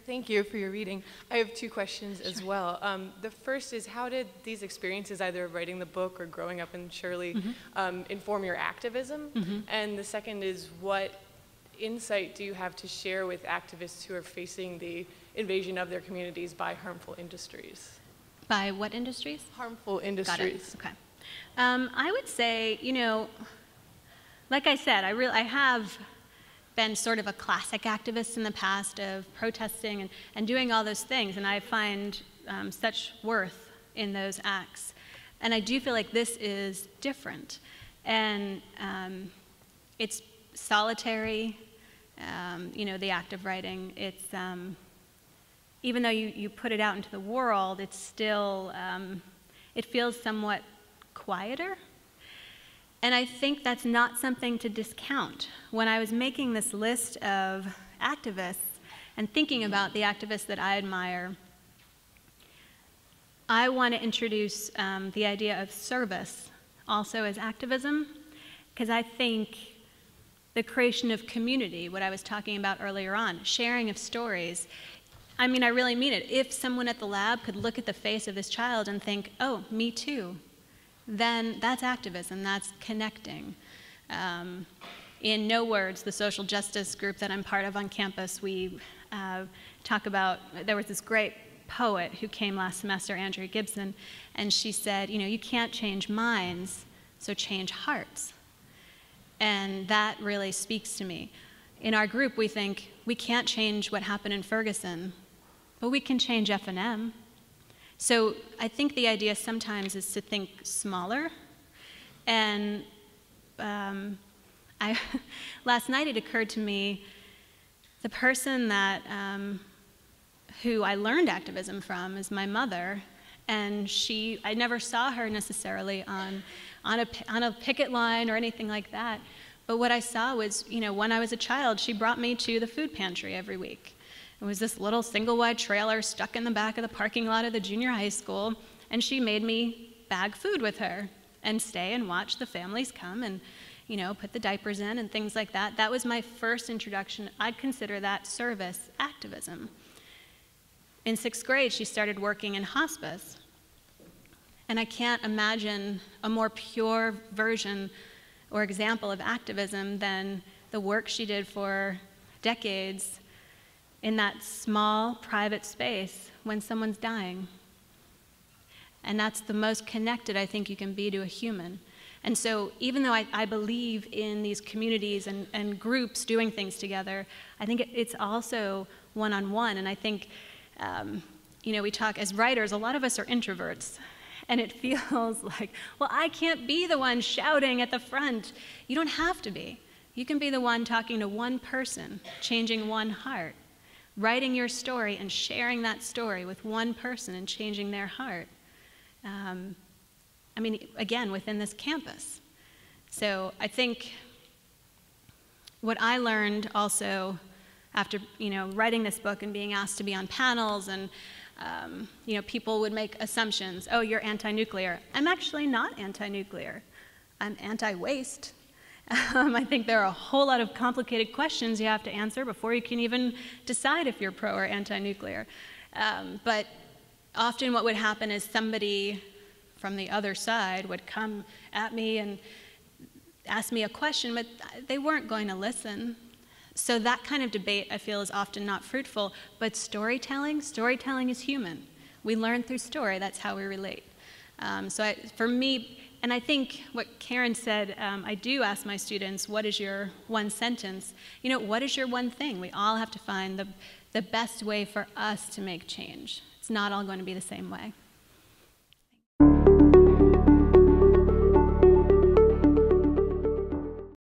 Speaker 8: Thank you for your reading. I have two questions sure. as well. Um, the first is how did these experiences, either of writing the book or growing up in Shirley, mm-hmm. um, inform your activism? Mm-hmm. And the second is what insight do you have to share with activists who are facing the invasion of their communities by harmful industries?
Speaker 2: By what industries?
Speaker 8: Harmful industries.
Speaker 2: Okay. Um, I would say, you know, like I said, I really I have been sort of a classic activist in the past of protesting and, and doing all those things, and I find um, such worth in those acts. And I do feel like this is different. And um, it's solitary, um, you know, the act of writing. It's, um, even though you, you put it out into the world, it's still, um, it feels somewhat quieter and I think that's not something to discount. When I was making this list of activists and thinking about the activists that I admire, I want to introduce um, the idea of service also as activism, because I think the creation of community, what I was talking about earlier on, sharing of stories. I mean, I really mean it. If someone at the lab could look at the face of this child and think, oh, me too, then that's activism, that's connecting. Um, in No Words, the social justice group that I'm part of on campus, we uh, talk about, there was this great poet who came last semester, Andrea Gibson, and she said, you know, you can't change minds, so change hearts. And that really speaks to me. In our group, we think we can't change what happened in Ferguson, but we can change F&M. So I think the idea sometimes is to think smaller. And um, I, last night it occurred to me the person that um, who I learned activism from is my mother, and she I never saw her necessarily on on a on a picket line or anything like that. But what I saw was, you know, when I was a child, she brought me to the food pantry every week. It was this little single wide trailer stuck in the back of the parking lot of the junior high school, and she made me bag food with her and stay and watch the families come and you know, put the diapers in and things like that. That was my first introduction. I'd consider that service activism. In sixth grade, she started working in hospice. And I can't imagine a more pure version or example of activism than the work she did for decades in that small private space when someone's dying. And that's the most connected I think you can be to a human. And so, even though I, I believe in these communities and, and, groups doing things together, I think it, it's also one on one. And I think, um, you know, we talk as writers, a lot of us are introverts. And it feels like, well, I can't be the one shouting at the front. You don't have to be. You can be the one talking to one person, changing one heart, writing your story and sharing that story with one person and changing their heart. Um, I mean, again, within this campus. So I think what I learned also after, you know, writing this book and being asked to be on panels and, um, you know, people would make assumptions. Oh, you're anti-nuclear. I'm actually not anti-nuclear. I'm anti-waste. Um, I think there are a whole lot of complicated questions you have to answer before you can even decide if you're pro or anti-nuclear. Um, but often what would happen is somebody from the other side would come at me and ask me a question, but they weren't going to listen. So that kind of debate, I feel, is often not fruitful. But storytelling, storytelling is human. We learn through story. That's how we relate. Um, so I, for me, and I think what Karen said, um, I do ask my students, what is your one sentence? You know, what is your one thing? We all have to find the, the best way for us to make change. It's not all going to be the same way.